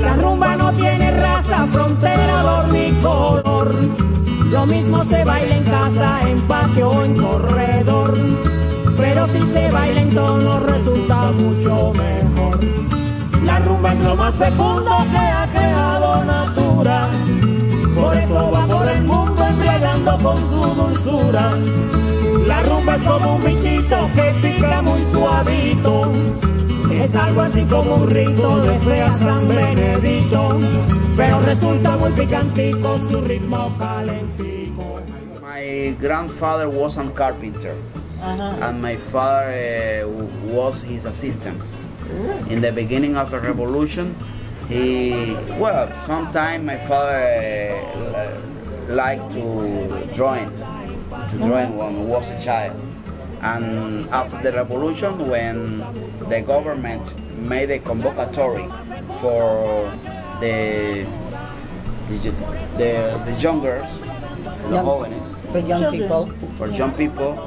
La rumba no tiene raza, frontera, olor ni color. Lo mismo se baila en casa, en patio o en corredor. Pero si se baila en tono resulta mucho mejor. La rumba es lo más fecundo que ha creado con su dulzura. La rumba es como un bichito que pica muy suavito. Es algo así como un rito de fe a San Benedito. Pero resulta muy picantico su ritmo calentico. My grandfather was a carpenter, and my father uh, was his assistant. In the beginning of the revolution, he well, sometime my father uh, li- liked to drawing, to drawing when he was a child. And after the revolution, when the government made a convocatory for the the, the, the youngers, the Young- jóvenes, For young people. for young people.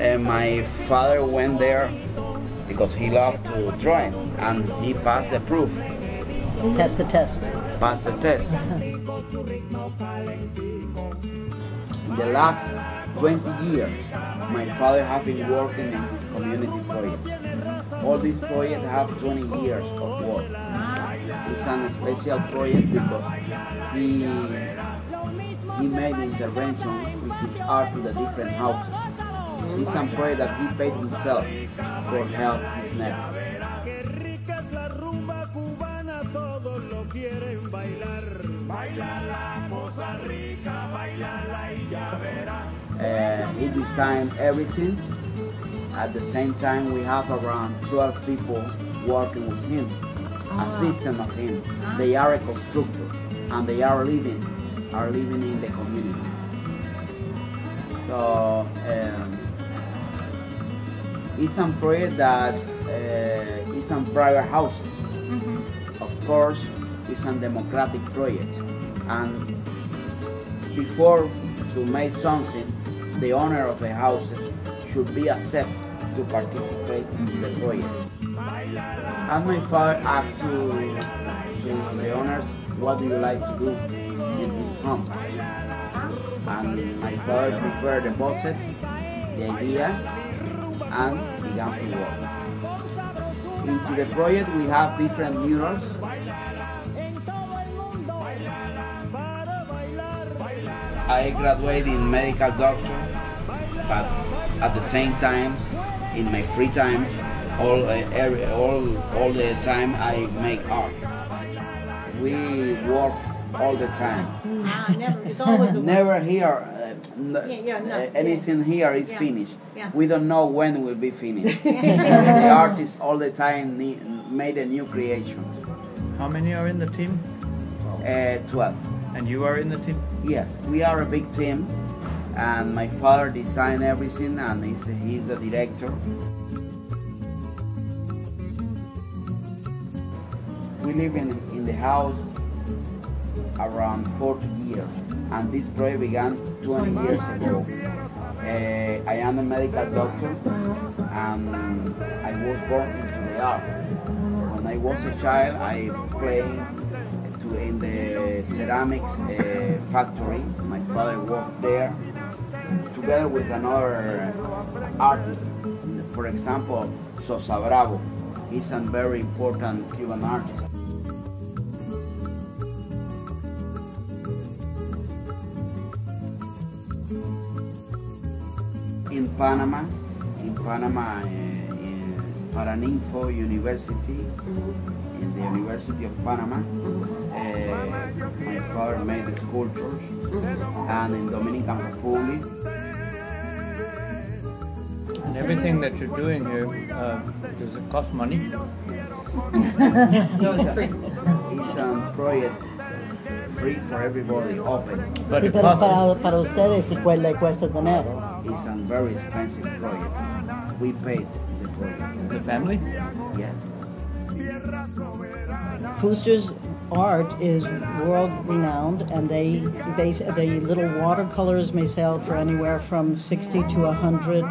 And my father went there because he loved to drawing and he passed the proof, That's the test. Pass the test. the last 20 years, my father has been working in his community project. All these projects have 20 years of work. It's an special project because he he made intervention with his art to the different houses. It's a project that he paid himself for help his neighbor. Quieren bailar. Bailala, Costa Rica, bailala y ya verá. He designed everything. At the same time, we have around 12 people working with him, assistant of him. They are a constructors and they are living, are living in the community. So um, it's a project that uh, is on private houses. Of course, it's a democratic project, and before to make something, the owner of the houses should be accepted to participate in the project. And my father asked to, to the owners, what do you like to do in this home? And my father prepared the budget, the idea, and began to work. Into the project we have different murals I graduated in medical doctor, but at the same time, in my free times, all uh, every, all all the time I make art. We work all the time. Ah, never. It's always a Never here. Uh, n- Yeah, yeah, no, uh, anything here is Yeah, finished. yeah. We don't know when it will be finished. the artist all the time ne- made a new creation. How many are in the team? Uh, Twelve. And you are in the team? Yes, we are a big team, and my father designed everything, and he's he's the director. We live in, in the house around 40 years, and this project began 20 years ago. Uh, I am a medical doctor, and I was born into the art. When I was a child, I played to in the ceramics uh, factory. My father worked there together with another artist. For example, Sosa Bravo. He's a very important Cuban artist. In Panama, in Panama, uh, Paraninfo University, in the University of Panama. Uh, my father made the sculptures, and in Dominican Republic, And everything that you're doing here, uh, does it cost money? No, it's free. it's a project free for everybody, open. But Sí, it pero costs. para, para ustedes sí cuesta, cuesta dinero. It's a very expensive project. We paid the project. The family? Yes. Fuster's art is world renowned, and they they the little watercolors may sell for anywhere from sixty to a hundred.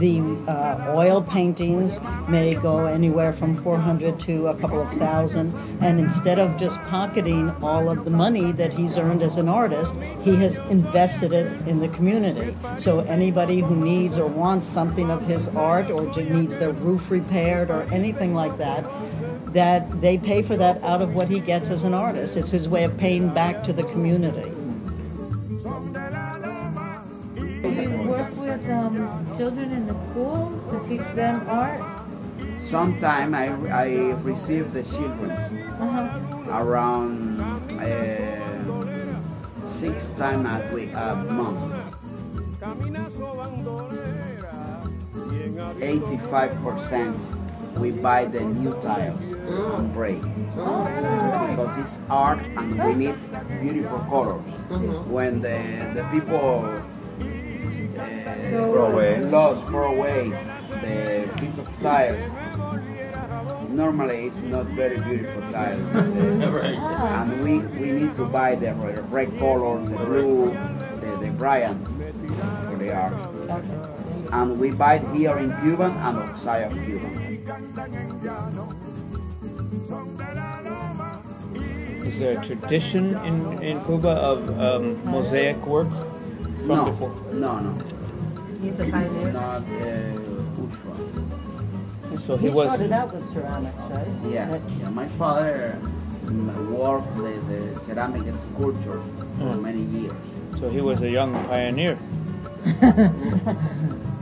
The uh, oil paintings may go anywhere from 400 to a couple of thousand. And instead of just pocketing all of the money that he's earned as an artist, he has invested it in the community. So anybody who needs or wants something of his art or needs their roof repaired or anything like that, that they pay for that out of what he gets as an artist. It's his way of paying back to the community. Children in the schools to teach them art? Sometime I, I receive the children Uh-huh. around uh, six times a week a month. 85% we buy the new tiles and break because it's art and we need beautiful colors. When the, the people Throw away. lost, throw away the piece of tiles, normally it's not very beautiful tiles. It's, uh, and we, we need to buy the red, red colors, the blue, the, the brilliant for the art. And we buy it here in Cuba and outside of Cuba. Is there a tradition in, in Cuba of um, mosaic work from No, before? no, no. He's a It's pioneer. not uh, usual. So He he was. started out with ceramics, right? Yeah, yeah. My father mm, worked the, the ceramic sculpture for Mm. many years. So he was a young pioneer.